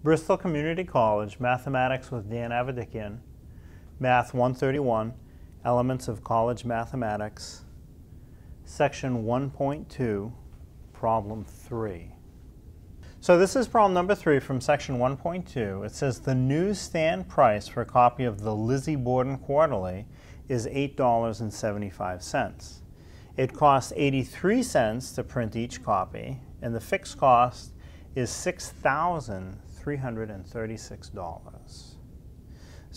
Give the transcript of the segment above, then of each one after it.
Bristol Community College Mathematics with Dan Avedikian, Math 131, Elements of College Mathematics, Section 1.2, Problem 3. So this is problem number 3 from Section 1.2. It says the newsstand price for a copy of the Lizzie Borden Quarterly is $8.75. It costs 83 cents to print each copy, and the fixed cost is 6,000 $336.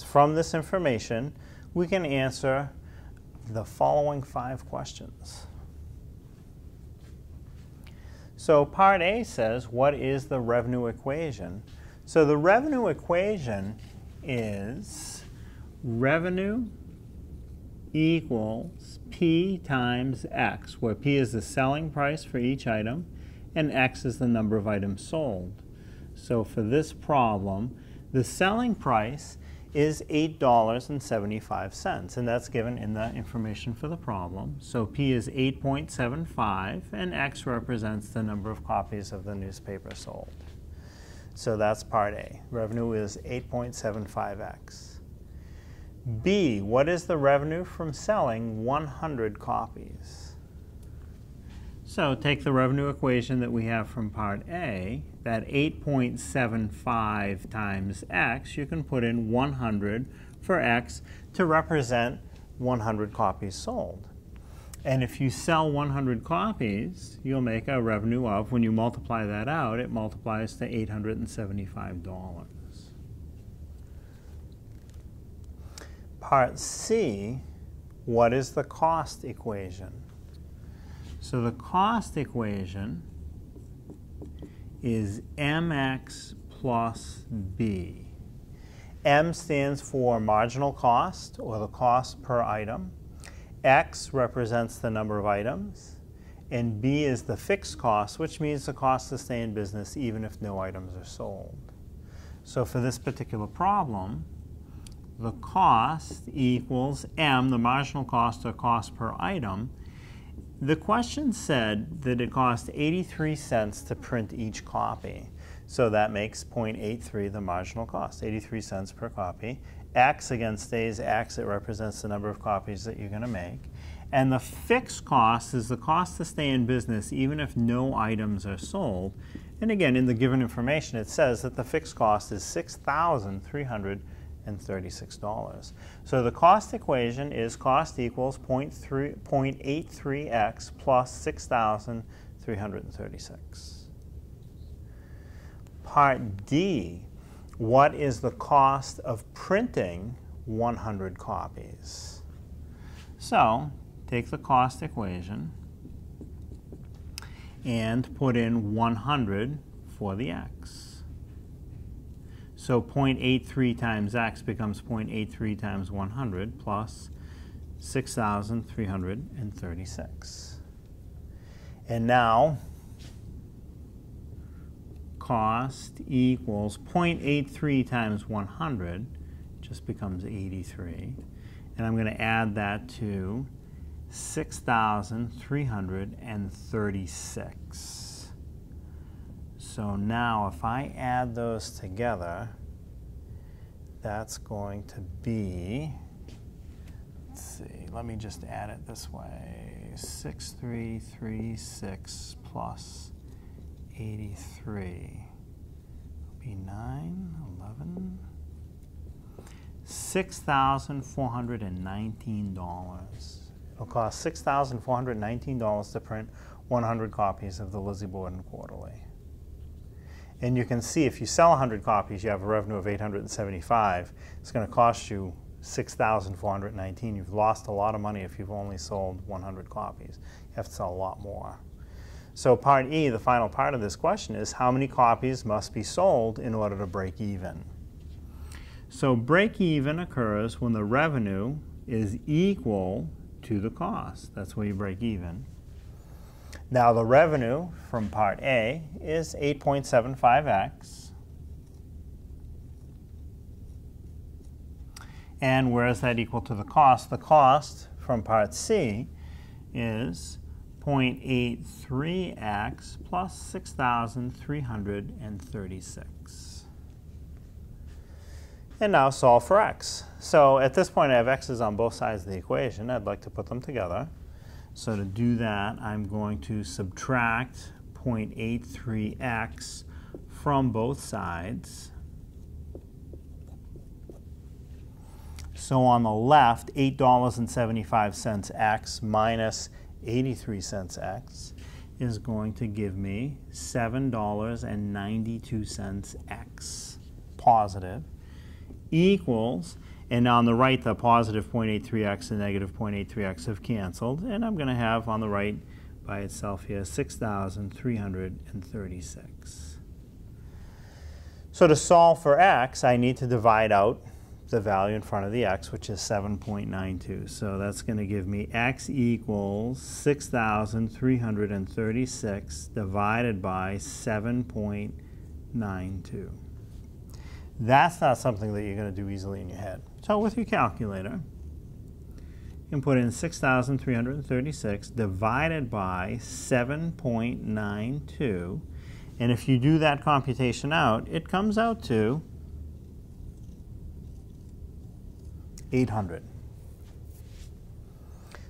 From this information, we can answer the following five questions. So part A says, what is the revenue equation? So the revenue equation is revenue equals P times X, where P is the selling price for each item and X is the number of items sold. So for this problem, the selling price is $8.75, and that's given in the information for the problem. So P is 8.75, and X represents the number of copies of the newspaper sold. So that's part A. Revenue is 8.75X. B, what is the revenue from selling 100 copies? So take the revenue equation that we have from part A, that 8.75 times x, you can put in 100 for x to represent 100 copies sold. And if you sell 100 copies, you'll make a revenue of, when you multiply that out, it multiplies to $875. Part C, what is the cost equation? So the cost equation is mx plus b. M stands for marginal cost, or the cost per item. X represents the number of items. And B is the fixed cost, which means the cost to stay in business even if no items are sold. So for this particular problem, the cost equals M, the marginal cost or cost per item, the question said that it cost 83 cents to print each copy. So that makes 0.83 the marginal cost, 83 cents per copy. X again stays X, it represents the number of copies that you're going to make. And the fixed cost is the cost to stay in business even if no items are sold. And again, in the given information, it says that the fixed cost is 6,300 and $36. So the cost equation is cost equals 0.83x plus 6,336. Part D, what is the cost of printing 100 copies? So take the cost equation and put in 100 for the x. So 0.83 times x becomes 0.83 times 100 plus 6,336. And now cost equals 0.83 times 100 just becomes 83. And I'm going to add that to 6,336. So now if I add those together, that's going to be, let's see, let me just add it this way. 6336 plus 83 will be 9, 11, $6,419. It'll cost $6,419 to print 100 copies of the Lizzie Borden Quarterly. And you can see if you sell 100 copies, you have a revenue of 875. It's going to cost you 6,419. You've lost a lot of money if you've only sold 100 copies. You have to sell a lot more. So part E, the final part of this question is how many copies must be sold in order to break even? So break even occurs when the revenue is equal to the cost. That's where you break even. Now the revenue from part A is 8.75x. And where is that equal to the cost? The cost from part C is 0.83x plus 6,336. And now solve for x. So at this point, I have x's on both sides of the equation. I'd like to put them together. So to do that, I'm going to subtract 0.83x from both sides. So on the left, $8.75 x minus 83 cents x is going to give me $7.92 x positive equals, and on the right the positive 0.83x and negative 0.83x have canceled, and I'm going to have on the right by itself here 6,336. So to solve for x, I need to divide out the value in front of the x, which is 7.92. So that's going to give me x equals 6,336 divided by 7.92. That's not something that you're going to do easily in your head. So with your calculator, you can put in 6,336 divided by 7.92. And if you do that computation out, it comes out to 800.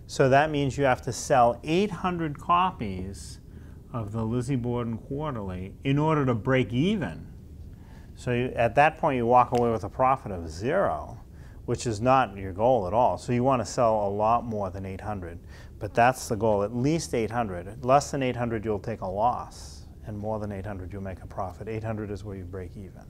So that means you have to sell 800 copies of the Lizzie Borden Quarterly in order to break even. So you, at that point, you walk away with a profit of zero, which is not your goal at all. So you want to sell a lot more than 800. But that's the goal, at least 800. Less than 800, you'll take a loss. And more than 800, you'll make a profit. 800 is where you break even.